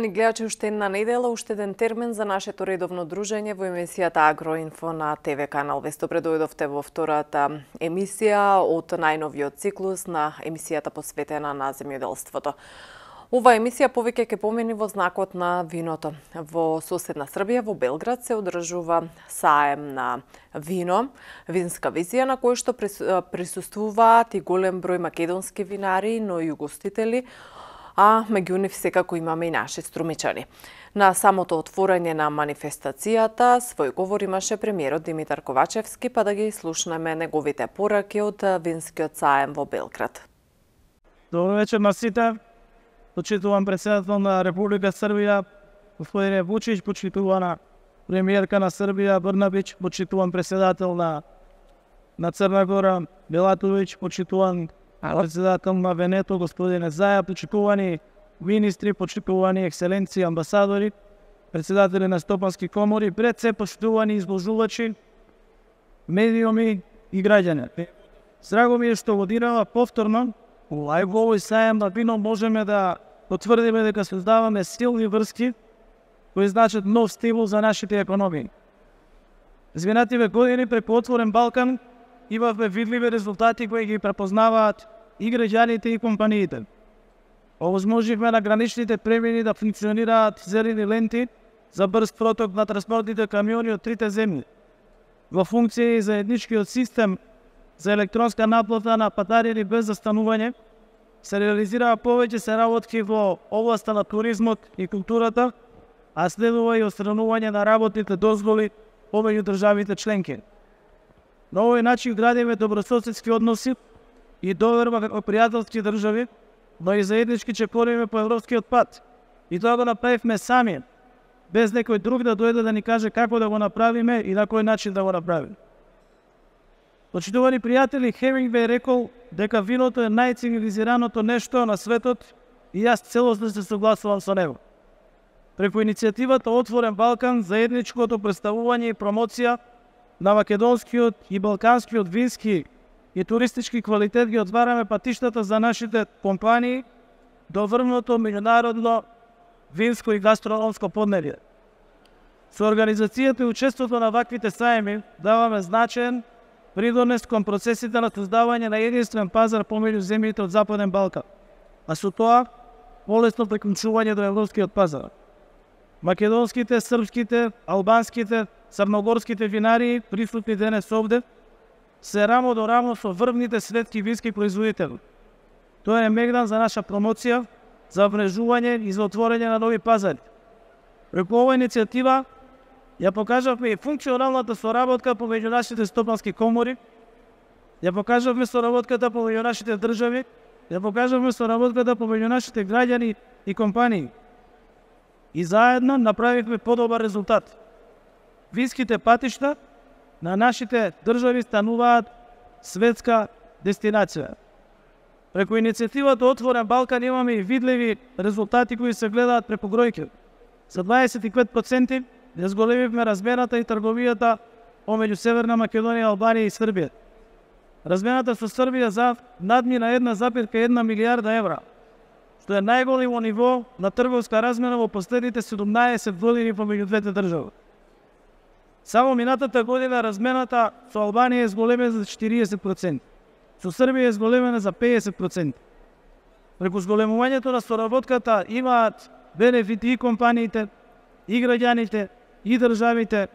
Почитувани гледачи, уште една недела, уште еден термин за нашето редовно дружење во емисијата Агроинфо на ТВ канал. Весто предојдовте во втората емисија од најновиот циклус на емисијата посветена на земјоделството. Ова емисија повеќе ќе помени во знакот на виното. Во соседна Србија, во Белград, се одржува саем на вино, винска визија на кој што присуствуваат и голем број македонски винари, но и угостители, а меѓу нив секако имаме и наши струмичани. На самото отворање на манифестацијата свој говор имаше премиерот Димитар Ковачевски, па да ги слушнеме неговите пораки од Винскиот саем во Белград. Добро вечер на сите. Почитувам председател на Република Србија, господине Вучич, почитувана премиерка на Србија Брнабич, почитуван председател на на Црна Гора Белатович, почитуван председател на Венето, господине Заја, почитувани министри, почитувани екселенци, амбасадори, председатели на стопански комори, пред се почитувани изложувачи, медиуми и граѓани. Сраго ми е што годинава повторно, лајв овој сајам на вино можеме да потврдиме дека создаваме силни врски кои значат нов стимул за нашите економии. Звинативе години преку Отворен Балкан имавме видливи резултати кои ги препознаваат и граѓаните и компаниите. Овозможивме на граничните премини да функционираат зелени ленти за брз проток на транспортните камиони од трите земји. Во функција и заедничкиот систем за електронска наплата на патарини без застанување, се реализираа повеќе се работки во областа на туризмот и културата, а следува и остранување на работните дозволи помеѓу државите членки. На овој начин градиме добрососедски односи и доверба како пријателски држави, но и заеднички чекориме по европскиот пат. И тоа го направивме сами, без некој друг да дојде да ни каже како да го направиме и на кој начин да го направиме. Почитувани пријатели, Хемингвей рекол дека виното е најцивилизираното нешто на светот и јас целосно се согласувам со него. Преку иницијативата Отворен Балкан, заедничкото представување и промоција на македонскиот и балканскиот вински и туристички квалитет ги отвараме патиштата за нашите компании до врвното меѓународно винско и гастрономско поднебје. Со организацијата и учеството на ваквите сајми даваме значен придонес кон процесите на создавање на единствен пазар помеѓу земјите од Западен Балкан, а со тоа полесно приклучување до европскиот пазар. Македонските, српските, албанските, црногорските винари присутни денес овде се рамо до рамо со врвните светски вински производители. Тоа е мегдан за наша промоција, за врежување и за отворење на нови пазари. Преку оваа иницијатива ја покажавме и функционалната соработка помеѓу нашите стопански комори, ја покажавме соработката помеѓу нашите држави, ја покажавме соработката помеѓу нашите граѓани и компании. И заедно направивме подобар резултат. Винските патишта на нашите држави стануваат светска дестинација. Преку иницијативата Отворен Балкан имаме и видливи резултати кои се гледаат преку бројки. За 25% ја зголемивме размената и трговијата помеѓу Северна Македонија, Албанија и Србија. Размената со Србија за надмина 1,1 милијарда евра, што е најголемо ниво на трговска размена во последните 17 години помеѓу двете држави. Само минатата година размената со Албанија е зголемена за 40%, со Србија е зголемена за 50%. Преку зголемувањето на соработката имаат бенефити и компаниите, и граѓаните, и државите,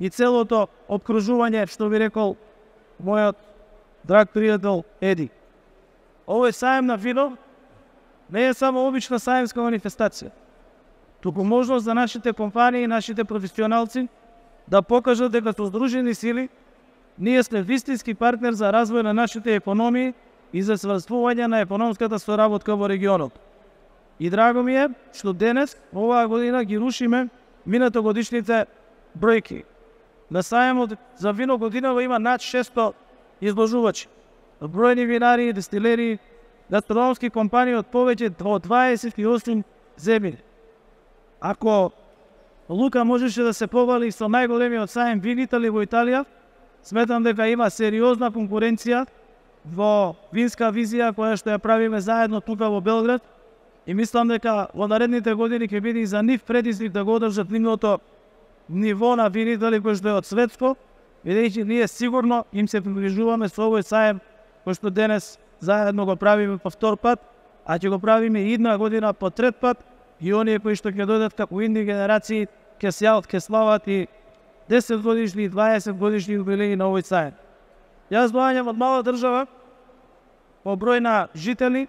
и целото обкружување, што би рекол мојот драг пријател Еди. Овој сајм на вино не е само обична сајмска манифестација, туку можност за нашите компании и нашите професионалци да покажат дека со здружени сили ние сме вистински партнер за развој на нашите економии и за сврствување на економската соработка во регионот. И драго ми е што денес, оваа година, ги рушиме минатогодишните бројки. На сајмот за вино годинава има над 600 изложувачи. Бројни винари, дестилери, гастрономски компании од повеќе од 28 земји. Ако Лука можеше да се повали со најголемиот сајм винитали во Италија. Сметам дека има сериозна конкуренција во винска визија која што ја правиме заедно тука во Белград. и мислам дека во наредните години ќе биде и за нив предизвик да го одржат нивното ниво на вини, кој што е од светско, бидејќи ние сигурно им се приближуваме со овој сајм кој што денес заедно го правиме по втор пат, а ќе го правиме и една година по трет пат и оние кои што ќе дојдат како инди генерации ќе сјалат, ќе слават и 10 годишни и 20 годишни юбилеи на овој саем. Јас доаѓам од мала држава, по број на жители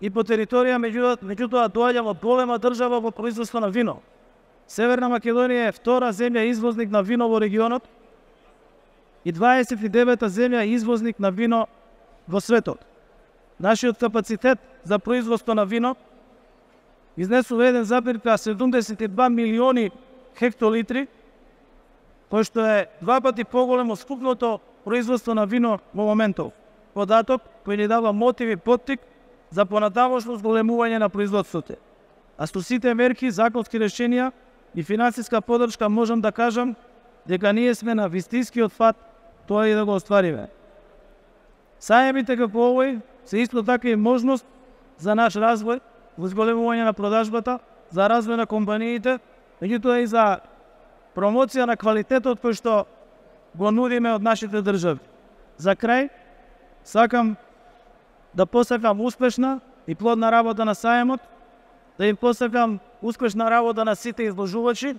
и по територија, меѓутоа, меѓутоа доаѓам од голема држава во производство на вино. Северна Македонија е втора земја извозник на вино во регионот и 29-та земја извозник на вино во светот. Нашиот капацитет за производство на вино изнесува 1,72 па милиони хектолитри, кој што е два пати поголемо скупното производство на вино во моментов. Податок кој ни дава мотиви, поттик за понатамошно зголемување на производството. А со сите мерки, законски решенија и финансиска поддршка можам да кажам дека ние сме на вистинскиот фат тоа и да го оствариме. Сајмите како овој се исто така и можност за наш развој, Возголемување на продажбата, за развој на компаниите, меѓутоа и за промоција на квалитетот кој што го нудиме од нашите држави. За крај, сакам да посакам успешна и плодна работа на саемот, да им посакам успешна работа на сите изложувачи,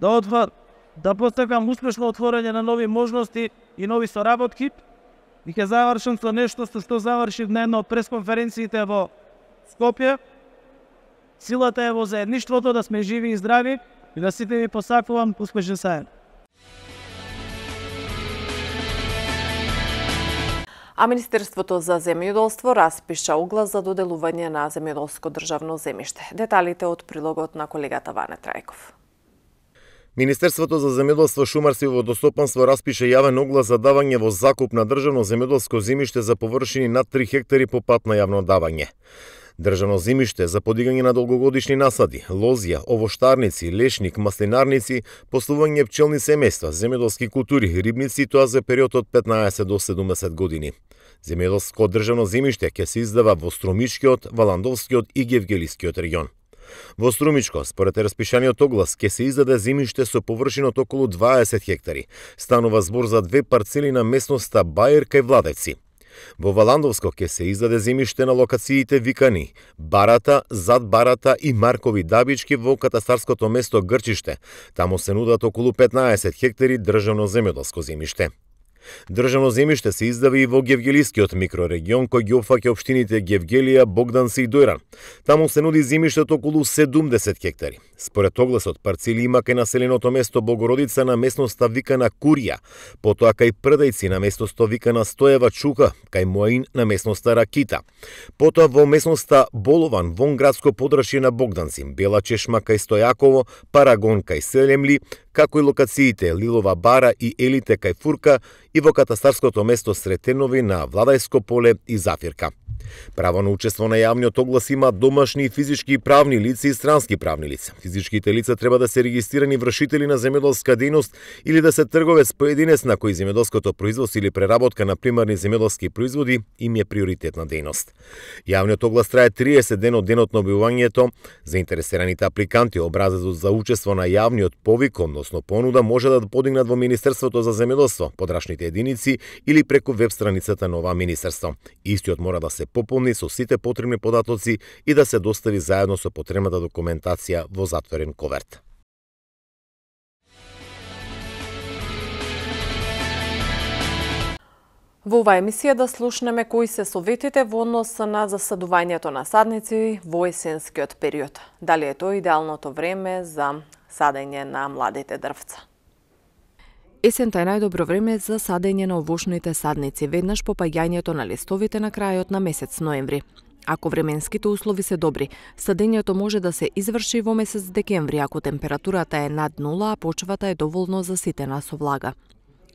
да отвор, да посакам успешно отворање на нови можности и нови соработки, и ќе завршам со нешто со што завршив на една од пресконференциите во Скопје. Силата е во заедништвото да сме живи и здрави и да сите ви посакувам успешен саен. А Министерството за земјоделство распиша оглас за доделување на земјоделско државно земјиште. Деталите од прилогот на колегата Ване Трајков. Министерството за земјоделство, шумарство и водостопанство распише јавен оглас за давање во закуп на државно земјоделско земјиште за површини над 3 хектари по пат на јавно давање. Државно земјиште за подигање на долгогодишни насади, лозија, овоштарници, лешник, маслинарници, послување пчелни семејства, земјоделски култури, рибници, тоа за период од 15 до 70 години. Земјоделско државно земјиште ќе се издава во Струмичкиот, Валандовскиот и Гевгелискиот регион. Во Струмичко, според распишаниот оглас, ќе се издаде земјиште со површина од околу 20 хектари. Станува збор за две парцели на местноста Бајер кај Владеци. Во Валандовско ќе се издаде земиште на локациите Викани, Барата, Зад Барата и Маркови Дабички во катастарското место Грчиште. Таму се нудат околу 15 хектари државно земјоделско земиште. Државно земјиште се издави и во Гевгелискиот микрорегион кој ги опфаќа општините Гевгелија, Богданци и Дојран. Таму се нуди земјиште околу 70 хектари. Според огласот, парцели има кај населеното место Богородица на местноста викана Курија, потоа кај Прдајци на местноста викана Стоева Чука, кај Моаин на местноста Ракита. Потоа во местноста Болован вон градско подрашје на Богданци, Бела Чешма кај Стојаково, Парагон кај Селемли, како и локациите Лилова бара и Елите кај Фурка и во катастарското место Сретенови на Владајско поле и Зафирка. Право на учество на јавниот оглас има домашни физички и правни лица и странски правни лица. Физичките лица треба да се регистрирани вршители на земјоделска дејност или да се трговец поединец на кој земјоделското производство или преработка на примарни земјоделски производи им е приоритетна дејност. Јавниот оглас трае 30 ден од денот на објавувањето. Заинтересираните апликанти образецот за учество на јавниот повик, односно понуда, може да подигнат во Министерството за земјоделство, подрашните единици или преку веб страницата на ова министерство. Истиот мора да се пополни со сите потребни податоци и да се достави заедно со потребната документација во затворен коверт. Во оваа емисија да слушнеме кои се советите во однос на засадувањето на садници во есенскиот период. Дали е тоа идеалното време за садење на младите дрвца? Есента е најдобро време за садење на овошните садници, веднаш по паѓањето на листовите на крајот на месец ноември. Ако временските услови се добри, садењето може да се изврши во месец декември ако температурата е над нула, а почвата е доволно заситена со влага.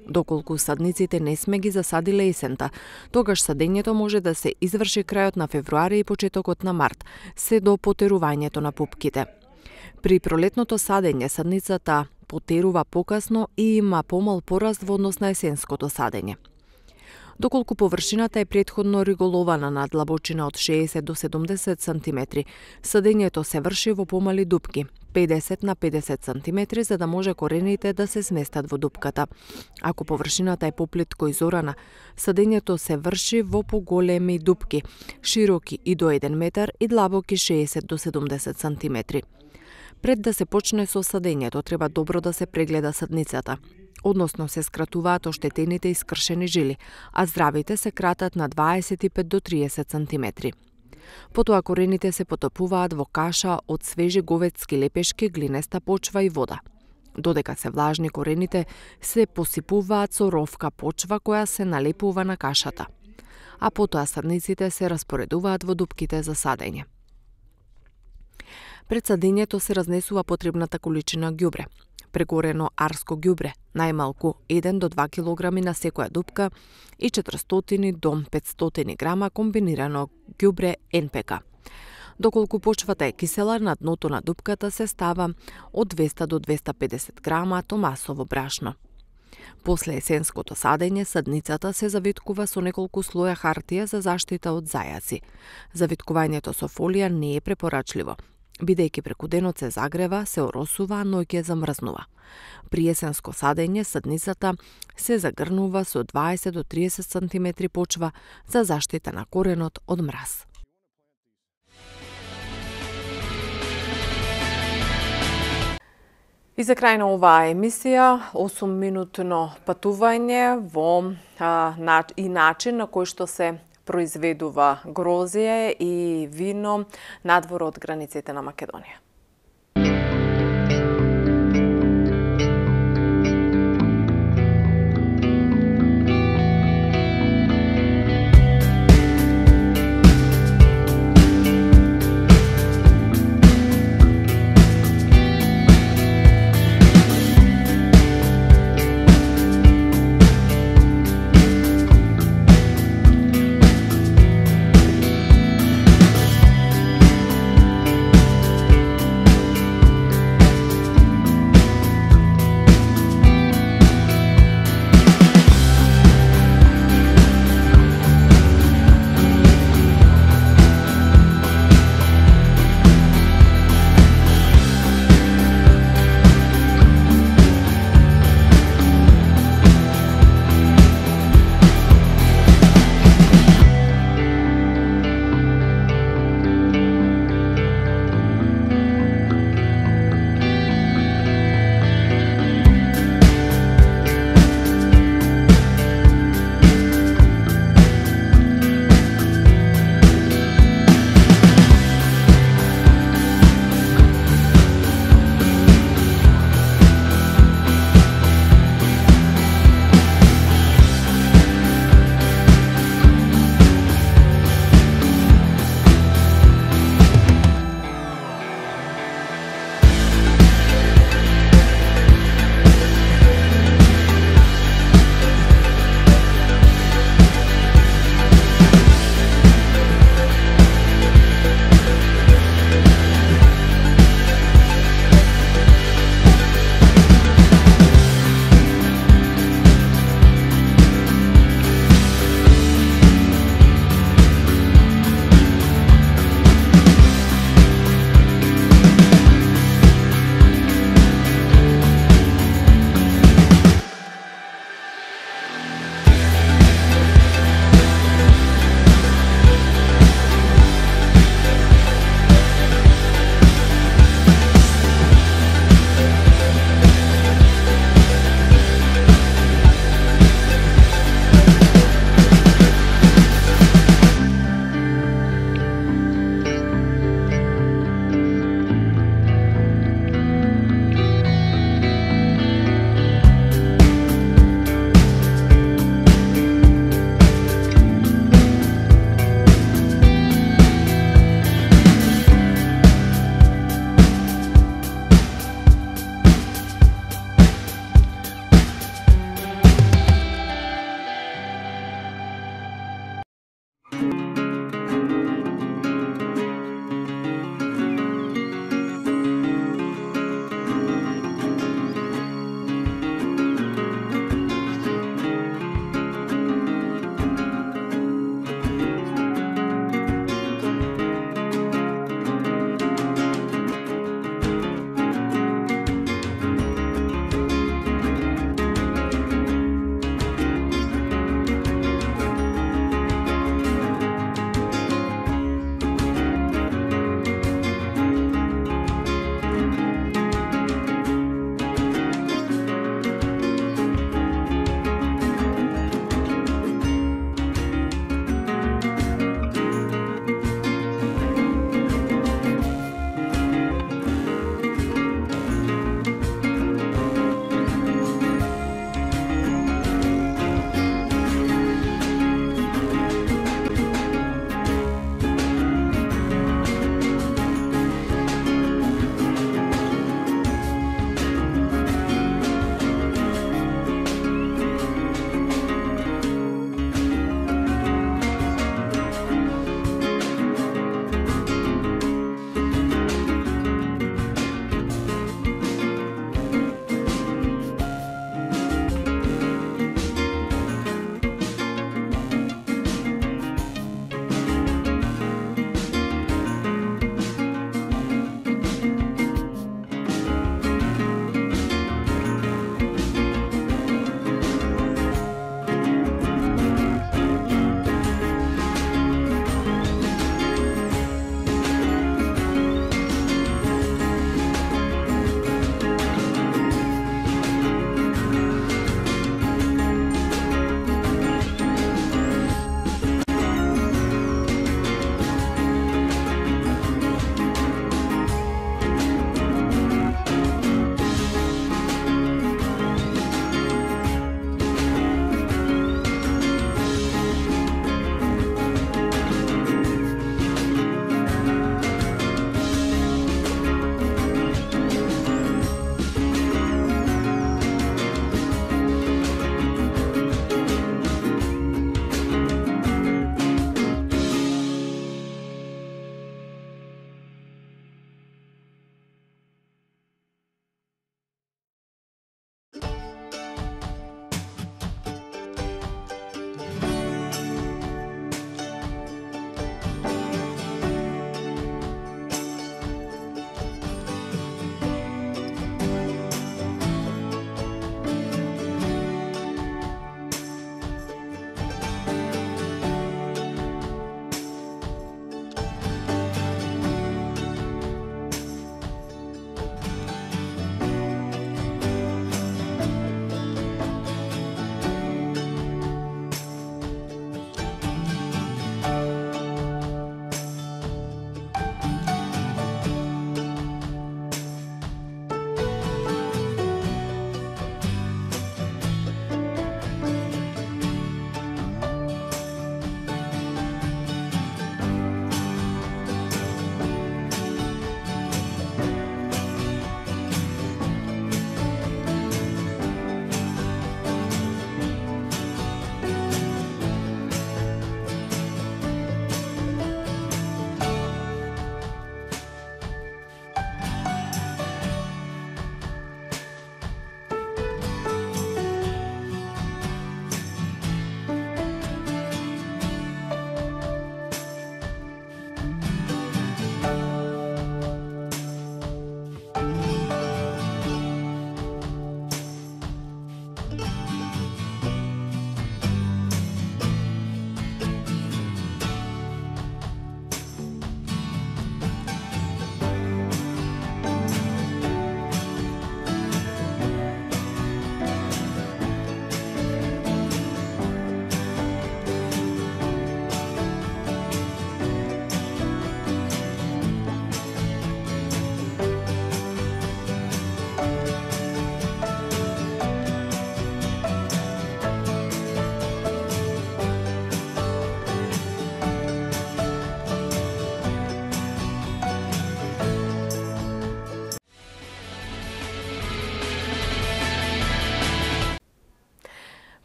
Доколку садниците не сме ги засадиле есента, тогаш садењето може да се изврши крајот на февруари и почетокот на март, се до потерувањето на пупките. При пролетното садење садницата потерува покасно и има помал пораст во однос на есенското садење. Доколку површината е предходно риголована на длабочина од 60 до 70 см, садењето се врши во помали дупки, 50 на 50 см за да може корените да се сместат во дупката. Ако површината е поплитко изорана, садењето се врши во поголеми дупки, широки и до 1 метар и длабоки 60 до 70 см. Пред да се почне со садењето, треба добро да се прегледа садницата. Односно се скратуваат оштетените и скршени жили, а здравите се кратат на 25 до 30 сантиметри. Потоа корените се потопуваат во каша од свежи говедски лепешки, глинеста почва и вода. Додека се влажни корените, се посипуваат со ровка почва која се налепува на кашата. А потоа садниците се распоредуваат во дупките за садење. Пред садењето се разнесува потребната количина ѓубре прегорено арско ѓубре, најмалку 1 до 2 кг на секоја дупка и 400 до 500 грама комбинирано ѓубре НПК. Доколку почвата е кисела, на дното на дупката се става од 200 до 250 грама томасово брашно. После есенското садење, садницата се завиткува со неколку слоја хартија за заштита од зајаци. Завиткувањето со фолија не е препорачливо, бидејќи преку денот се загрева, се оросува, а ноќе замрзнува. При есенско садење садницата се загрнува со 20 до 30 см почва за заштита на коренот од мраз. И за крај на оваа емисија, 8 минутно патување во а, на, и начин на кој што се произведува грозие и вино надвор од границите на Македонија.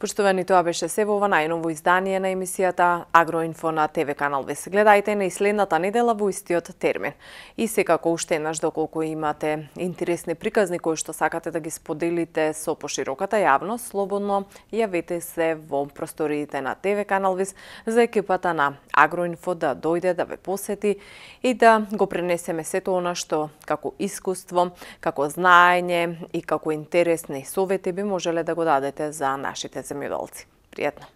Поштовани, тоа беше се во ова најново издание на емисијата Агроинфо на ТВ канал Вес. Гледајте на следната недела во истиот термин. И секако уште еднаш доколку имате интересни приказни кои што сакате да ги споделите со пошироката јавност, слободно јавете се во просториите на ТВ канал Вес за екипата на Агроинфо да дојде да ве посети и да го пренесеме сето она што како искуство, како знаење и како интересни совети би можеле да го дадете за нашите земјоделци. Пријатно!